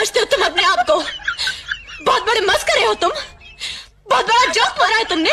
समझते हो तुम अपने आप को? बहुत बड़े मस्करे हो तुम। बहुत बड़ा जोक मारा है तुमने।